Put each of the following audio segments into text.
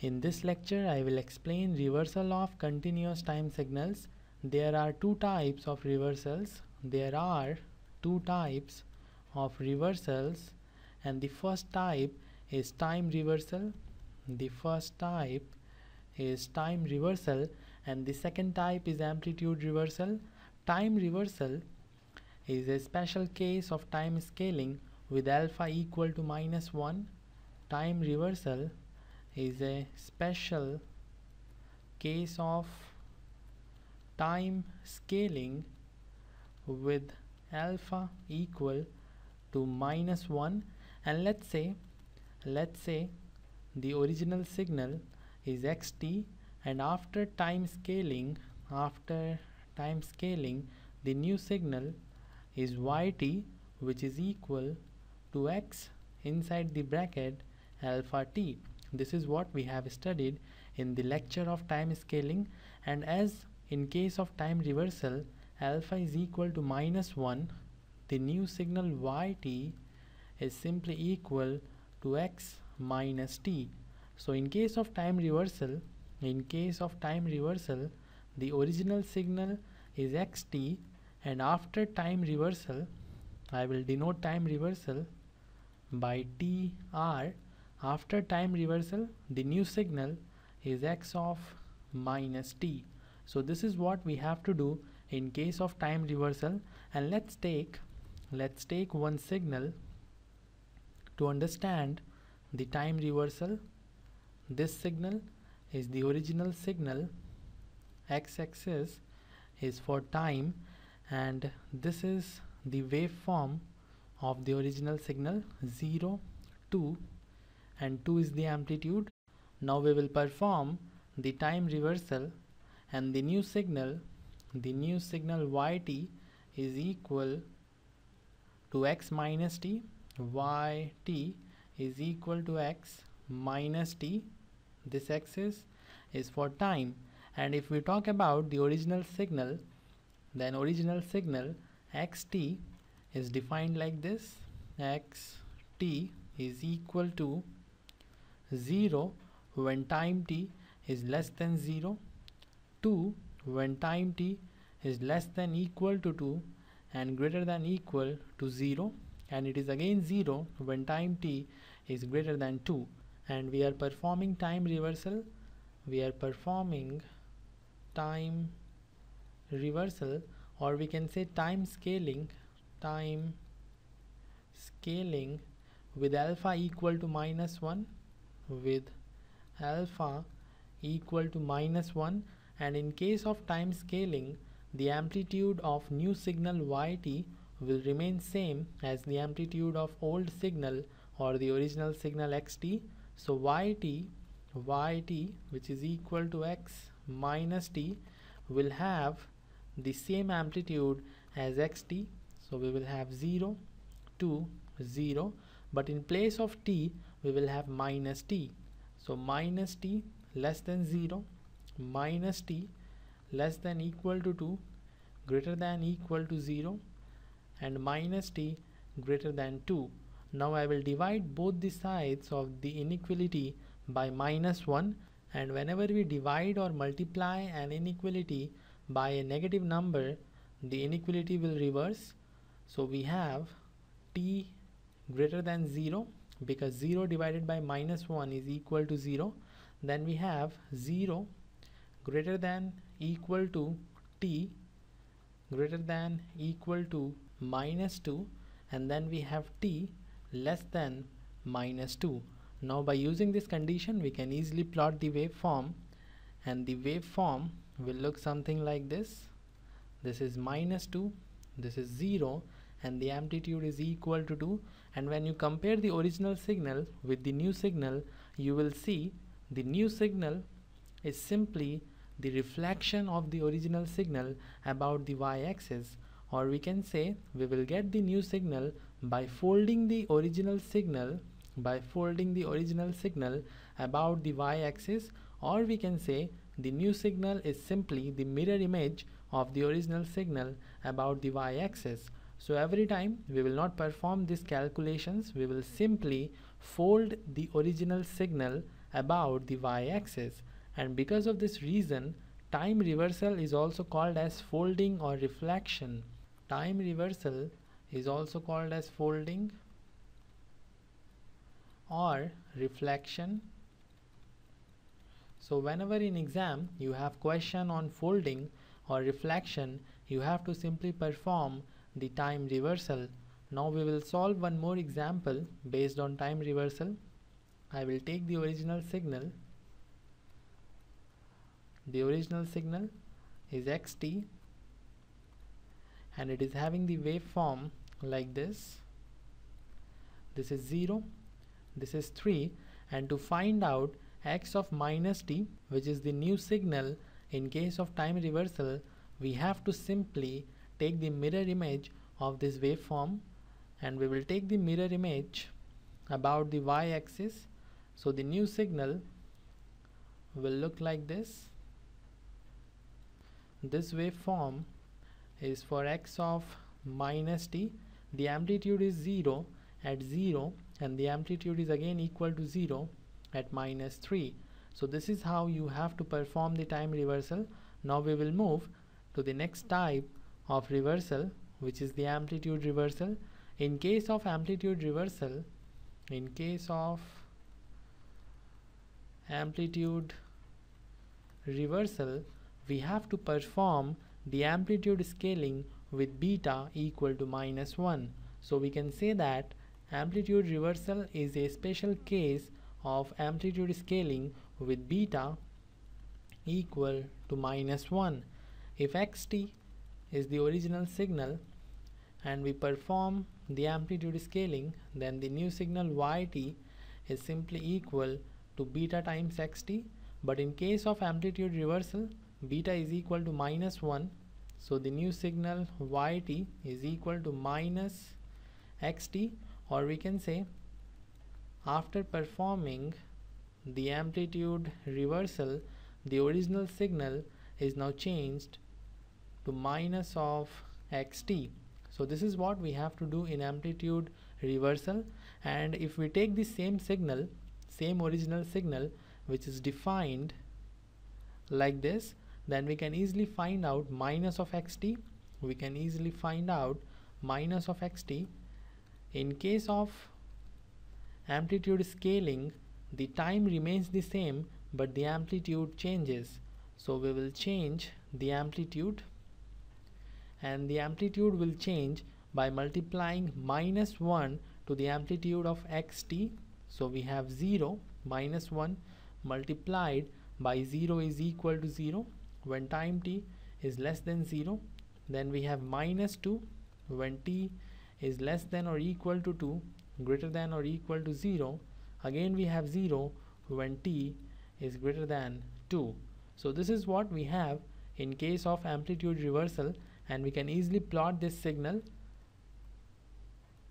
In this lecture, I will explain reversal of continuous time signals. There are two types of reversals. There are two types of reversals and the first type is time reversal. The first type is time reversal and the second type is amplitude reversal. Time reversal is a special case of time scaling with alpha equal to minus 1. Time reversal is a special case of time scaling with alpha equal to minus 1 and let's say let's say the original signal is xt and after time scaling after time scaling the new signal is yt which is equal to x inside the bracket alpha t this is what we have studied in the lecture of time scaling. And as in case of time reversal alpha is equal to minus 1 the new signal yt is simply equal to x minus t. So in case of time reversal in case of time reversal the original signal is xt. And after time reversal I will denote time reversal by tr after time reversal, the new signal is x of minus t. So this is what we have to do in case of time reversal and let's take let's take one signal to understand the time reversal. This signal is the original signal x-axis is for time and this is the waveform of the original signal 0 2 and 2 is the amplitude. Now we will perform the time reversal and the new signal. The new signal yt is equal to x minus t. Yt is equal to x minus t. This axis is for time. And if we talk about the original signal then original signal xt is defined like this. Xt is equal to 0 when time t is less than 0 2 when time t is less than equal to 2 and greater than equal to 0 and it is again 0 when time t is greater than 2 and we are performing time reversal. We are performing time reversal or we can say time scaling time scaling with alpha equal to minus 1 with alpha equal to minus 1 and in case of time scaling the amplitude of new signal yt will remain same as the amplitude of old signal or the original signal xt. So yt yt which is equal to x minus t will have the same amplitude as xt. So we will have 0 to 0 but in place of t we will have minus t. So minus t less than 0 minus t less than equal to 2 greater than equal to 0 and minus t greater than 2 now I will divide both the sides of the inequality by minus 1 and whenever we divide or multiply an inequality by a negative number the inequality will reverse. So we have t greater than 0 because 0 divided by minus 1 is equal to 0 then we have 0 greater than equal to t greater than equal to minus 2 and then we have t less than minus 2 now by using this condition we can easily plot the waveform and the waveform will look something like this. This is minus 2 this is 0 and the amplitude is equal to 2 and when you compare the original signal with the new signal you will see the new signal is simply the reflection of the original signal about the y-axis. Or we can say we will get the new signal by folding the original signal by folding the original signal about the y-axis. Or we can say the new signal is simply the mirror image of the original signal about the y-axis so every time we will not perform these calculations, we will simply fold the original signal about the y-axis. And because of this reason time reversal is also called as folding or reflection. Time reversal is also called as folding or reflection. So whenever in exam you have question on folding or reflection you have to simply perform the time reversal. Now we will solve one more example based on time reversal. I will take the original signal. The original signal is xt and it is having the waveform like this. This is 0 this is 3 and to find out x of minus t which is the new signal in case of time reversal we have to simply take the mirror image of this waveform and we will take the mirror image about the y-axis. So the new signal will look like this. This waveform is for x of minus t. The amplitude is 0 at 0 and the amplitude is again equal to 0 at minus 3 so this is how you have to perform the time reversal. Now we will move to the next type of reversal which is the amplitude reversal. In case of amplitude reversal in case of amplitude reversal we have to perform the amplitude scaling with beta equal to minus 1 so we can say that amplitude reversal is a special case of amplitude scaling with beta equal to minus 1 if xt is the original signal and we perform the amplitude scaling then the new signal yt is simply equal to beta times xt. But in case of amplitude reversal beta is equal to minus 1 so the new signal yt is equal to minus xt or we can say after performing the amplitude reversal the original signal is now changed to minus of xt. So this is what we have to do in amplitude reversal. And if we take the same signal same original signal which is defined like this then we can easily find out minus of xt. We can easily find out minus of xt. In case of amplitude scaling the time remains the same but the amplitude changes. So we will change the amplitude and the amplitude will change by multiplying minus 1 to the amplitude of xt. So we have 0 minus 1 multiplied by 0 is equal to 0 when time t is less than 0 then we have minus 2 when t is less than or equal to 2 greater than or equal to 0 again we have 0 when t is greater than 2 so this is what we have in case of amplitude reversal and we can easily plot this signal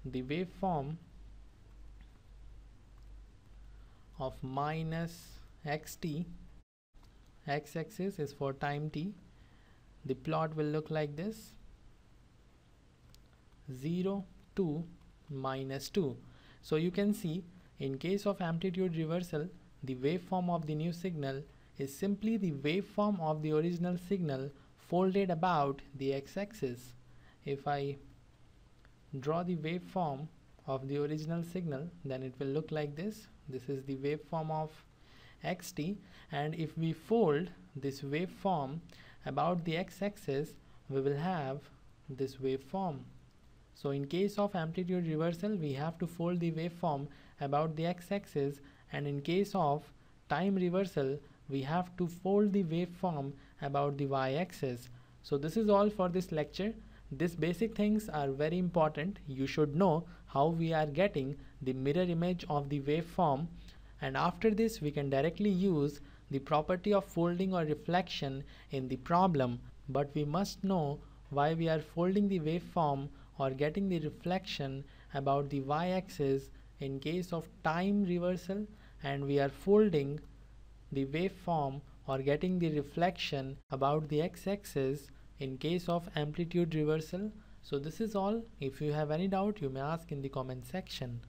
the waveform of minus xt x-axis is for time t. The plot will look like this. 0 2 minus 2 so you can see in case of amplitude reversal the waveform of the new signal is simply the waveform of the original signal folded about the x-axis. If I draw the waveform of the original signal then it will look like this. This is the waveform of xt and if we fold this waveform about the x-axis we will have this waveform. So in case of amplitude reversal we have to fold the waveform about the x-axis and in case of time reversal we have to fold the waveform about the y-axis. So this is all for this lecture. These basic things are very important. You should know how we are getting the mirror image of the waveform and after this we can directly use the property of folding or reflection in the problem but we must know why we are folding the waveform or getting the reflection about the y-axis in case of time reversal and we are folding the waveform or getting the reflection about the x-axis in case of amplitude reversal. So this is all. If you have any doubt, you may ask in the comment section.